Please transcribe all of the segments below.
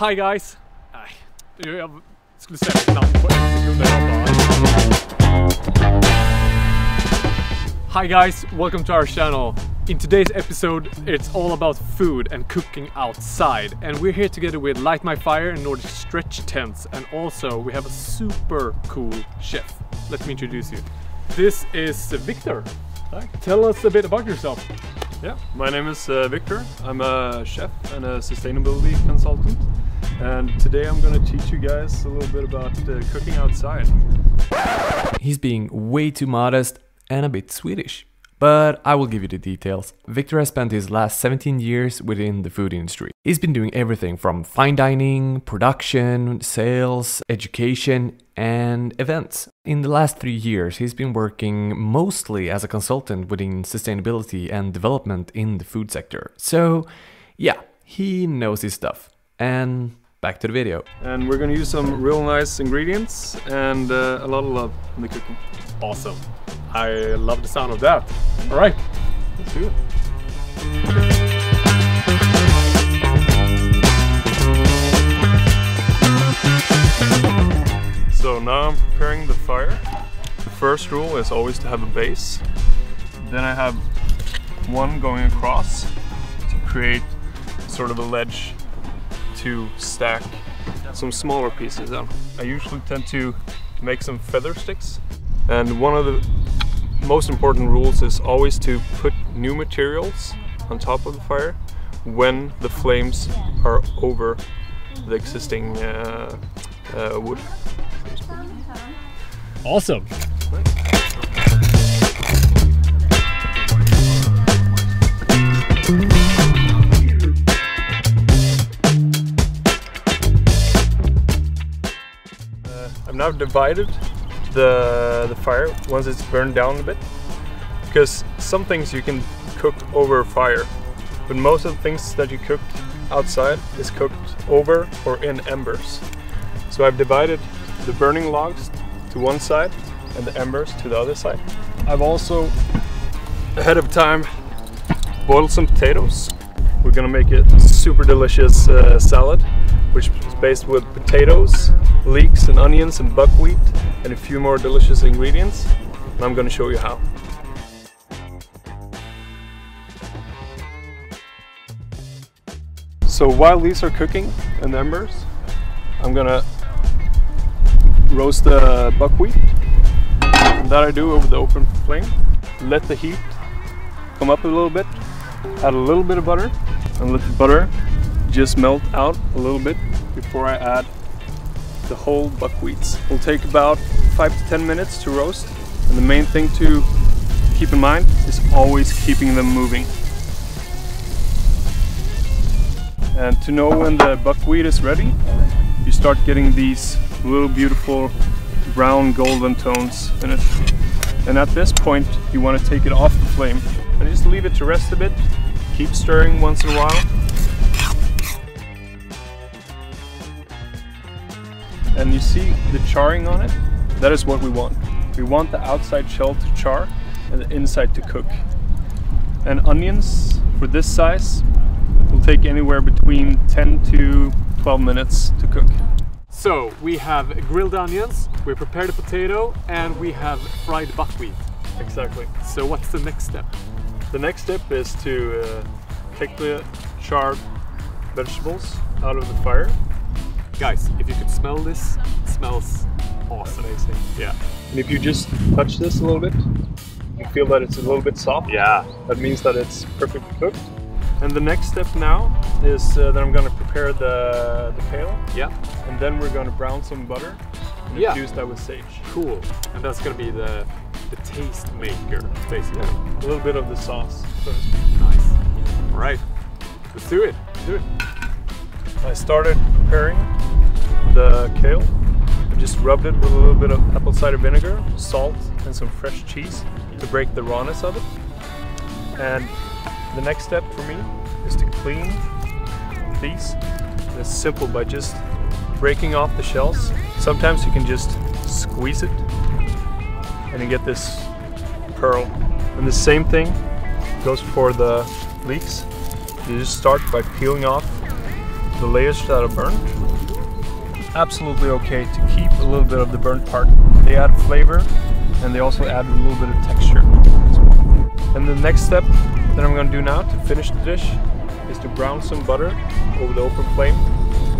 Hi guys! Nej, jag skulle säga mitt namn på en sekund. Hi guys, welcome to our channel. In today's episode, it's all about food and cooking outside. And we're here together with Light My Fire and Nordic Stretch Tents. And also, we have a super cool chef. Let me introduce you. This is Victor. Hi. Tell us a bit about yourself. Yeah, my name is uh, Victor. I'm a chef and a sustainability consultant. And today I'm to teach you guys a little bit about uh, cooking outside. He's being way too modest and a bit Swedish. But I will give you the details. Victor has spent his last 17 years within the food industry. He's been doing everything from fine dining, production, sales, education, and events. In the last three years, he's been working mostly as a consultant within sustainability and development in the food sector. So, yeah, he knows his stuff. And back to the video. And we're going to use some real nice ingredients and uh, a lot of love in the cooking. Awesome. I love the sound of that. All right, let's do it. So now I'm preparing the fire. The first rule is always to have a base. Then I have one going across to create sort of a ledge to stack some smaller pieces on. I usually tend to make some feather sticks. And one of the most important rules is always to put new materials on top of the fire when the flames are over the existing uh, uh, wood. Awesome. Now divided the the fire once it's burned down a bit. Because some things you can cook over fire but most of the things that you cook outside is cooked over or in embers. So I've divided the burning logs to one side and the embers to the other side. I've also ahead of time boiled some potatoes. We're gonna make a super delicious uh, salad which is based with potatoes, leeks and onions and buckwheat and a few more delicious ingredients. And I'm gonna show you how. So while these are cooking in the embers, I'm gonna roast the buckwheat. And that I do over the open flame. Let the heat come up a little bit. Add a little bit of butter and let the butter just melt out a little bit before I add the whole buckwheats. It will take about five to 10 minutes to roast. And the main thing to keep in mind is always keeping them moving. And to know when the buckwheat is ready, you start getting these little beautiful brown golden tones in it. And at this point, you want to take it off the flame and just leave it to rest a bit. Keep stirring once in a while and you see the charring on it, that is what we want. We want the outside shell to char and the inside to cook. And onions for this size will take anywhere between 10 to 12 minutes to cook. So we have grilled onions, we prepared a potato, and we have fried buckwheat. Exactly. So what's the next step? The next step is to uh, take the charred vegetables out of the fire. Guys, if you could smell this, it smells awesome. Amazing. Yeah. And if you just touch this a little bit, you feel that it's a little bit soft. Yeah. That means that it's perfectly cooked. And the next step now is uh, that I'm going to prepare the, the pail. Yeah. And then we're going to brown some butter and Yeah. infuse that with sage. Cool. And that's gonna be the the taste maker, basically. A little bit of the sauce, so. Nice. All right. Let's do it. Do it. I started preparing the kale. I just rubbed it with a little bit of apple cider vinegar, salt, and some fresh cheese to break the rawness of it. And the next step for me is to clean these. And it's simple by just breaking off the shells. Sometimes you can just squeeze it and you get this pearl. And the same thing goes for the leeks. You just start by peeling off the layers that are burnt. Absolutely okay to keep a little bit of the burnt part. They add flavor and they also add a little bit of texture. And the next step that I'm gonna do now to finish the dish is to brown some butter over the open flame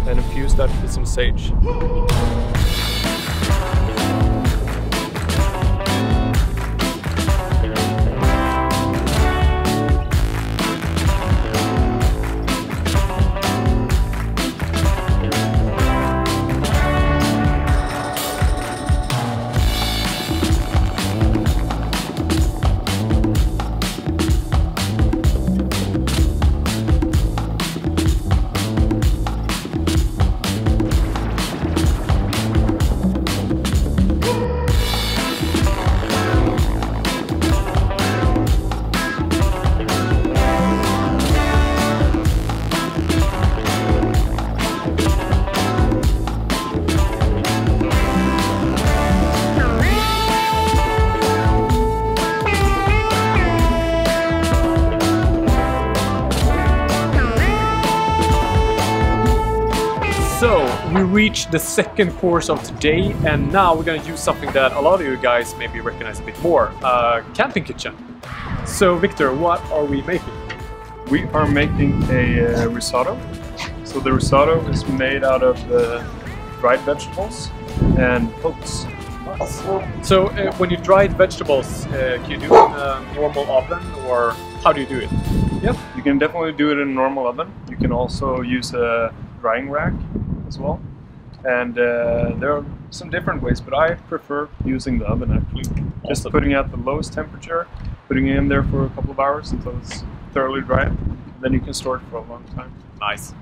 and infuse that with some sage. The second course of today, and now we're gonna use something that a lot of you guys maybe recognize a bit more, uh, camping kitchen. So, Victor, what are we making? We are making a uh, risotto. So the risotto is made out of uh, dried vegetables and oats. So, uh, when you dried vegetables, uh, can you do it in a normal oven, or how do you do it? Yep, you can definitely do it in a normal oven. You can also use a drying rack as well. And uh, there are some different ways, but I prefer using the oven actually. Just putting it at the lowest temperature, putting it in there for a couple of hours until it's thoroughly dry. Then you can store it for a long time. Nice.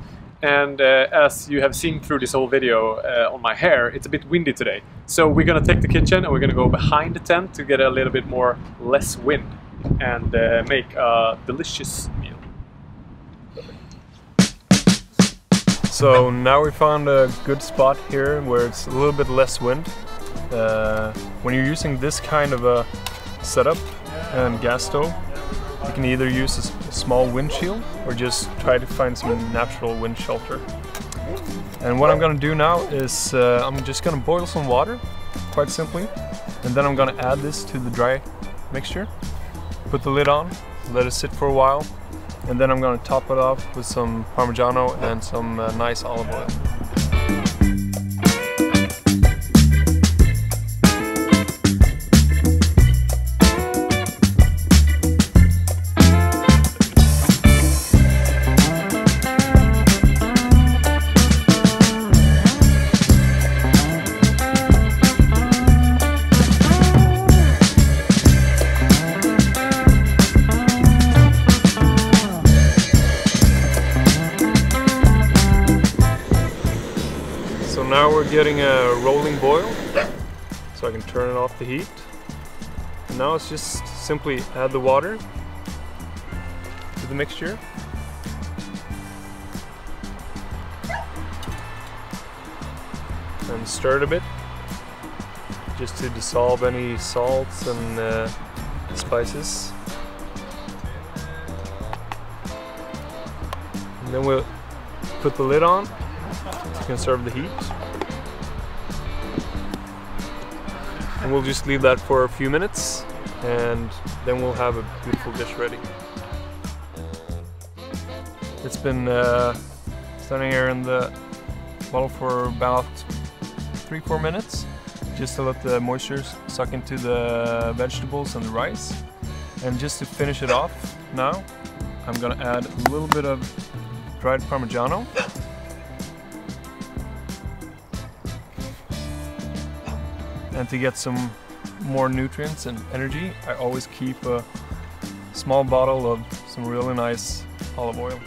And uh, as you have seen through this whole video uh, on my hair, it's a bit windy today. So we're gonna take the kitchen and we're gonna go behind the tent to get a little bit more less wind and uh, make a delicious meal. So now we found a good spot here where it's a little bit less wind. Uh, when you're using this kind of a setup and gas stove, you can either use a small windshield or just try to find some natural wind shelter. And what I'm gonna do now is uh, I'm just gonna boil some water, quite simply, and then I'm gonna add this to the dry mixture, put the lid on, let it sit for a while, and then I'm gonna top it off with some Parmigiano and some uh, nice olive oil. Getting a rolling boil, so I can turn it off the heat. And now it's just simply add the water to the mixture. And stir it a bit, just to dissolve any salts and uh, spices. And then we'll put the lid on to conserve the heat. And we'll just leave that for a few minutes and then we'll have a beautiful dish ready. It's been uh, standing here in the bottle for about three, four minutes just to let the moisture suck into the vegetables and the rice. And just to finish it off now, I'm gonna add a little bit of dried Parmigiano and to get some more nutrients and energy, I always keep a small bottle of some really nice olive oil.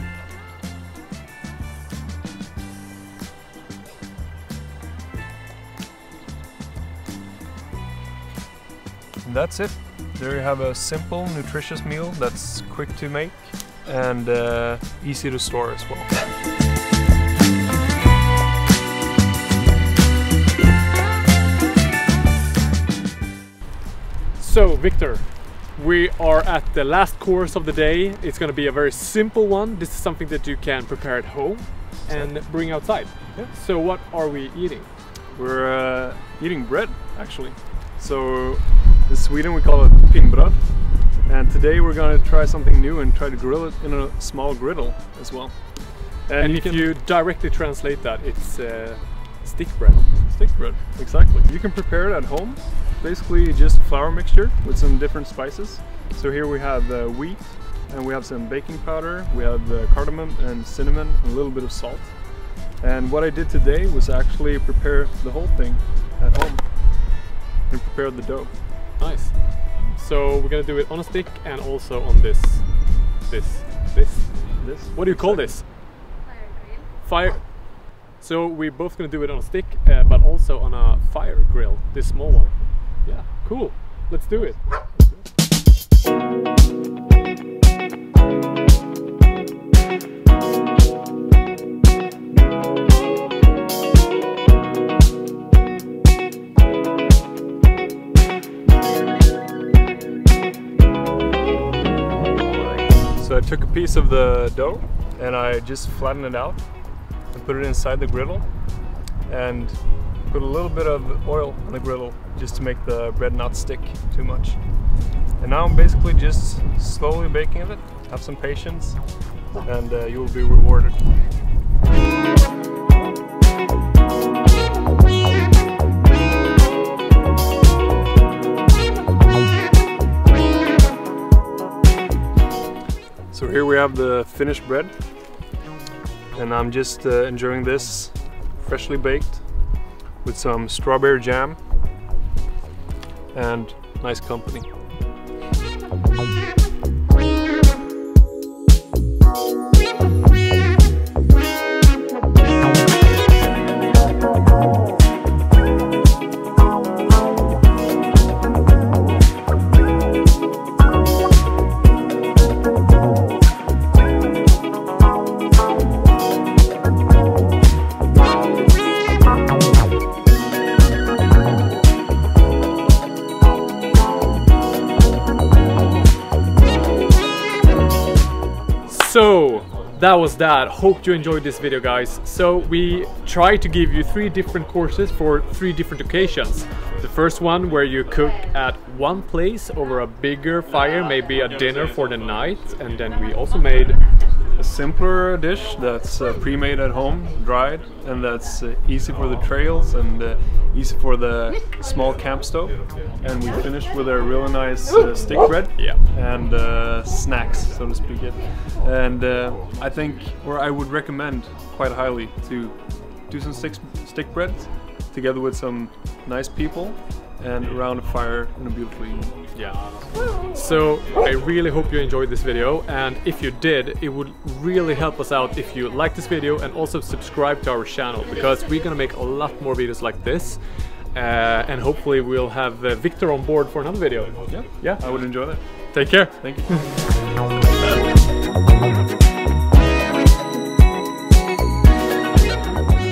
And that's it. There you have a simple, nutritious meal that's quick to make and uh, easy to store as well. So, Victor, we are at the last course of the day. It's going to be a very simple one. This is something that you can prepare at home. and bring outside. Yeah. So what are we eating? We're uh, eating bread actually. So in Sweden we call it pinnbröd. And today we're gonna try something new and try to grill it in a small griddle as well. And, you if can you directly translate that, it's uh, stick bread. stick bread, exactly. You can prepare it at home. Basically just flour mixture with some different spices. So here we have uh, wheat and we have some baking powder, we have uh, cardamom and cinnamon, and a little bit of salt. And what I did today was actually prepare the whole thing at home and prepare the dough. Nice. So we're gonna do it on a stick and also on this, this, this. This. What do you call this? Fire. Grill. Fire. So we're both gonna do it on a stick, uh, but also on a fire grill. This small one. Yeah, cool. Let's do it. So I took a piece of the dough and I just flattened it out and put it inside the griddle and put a little bit of oil on the griddle just to make the bread not stick too much. And now I'm basically just slowly baking of it. Have some patience and uh, you will be rewarded. So here we have the finished bread and I'm just uh, enjoying this freshly baked with some strawberry jam and nice company. That was that. Hope you enjoyed this video guys. So we try to give you three different courses for three different occasions. The first one where you cook at one place over a bigger fire, maybe a dinner for the night. And then we also made A simpler dish that's uh, pre-made at home, dried, and that's uh, easy for the trails and uh, easy for the small camp stove. And we finished with a really nice uh, stick bread Yeah. and uh, snacks, so to speak. It. And uh, I think, or I would recommend quite highly to do some stick stick bread together with some nice people and around a fire in a beautiful evening. Yeah. So I really hope you enjoyed this video and if you did, it would really help us out if you like this video and also subscribe to our channel because we're gonna make a lot more videos like this uh, and hopefully we'll have uh, Victor on board for another video. Yeah, Yeah. I would enjoy that. Take care. Thank you.